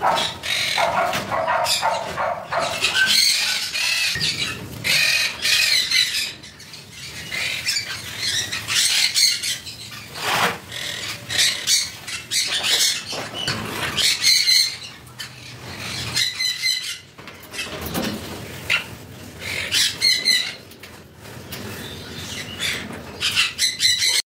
Ah.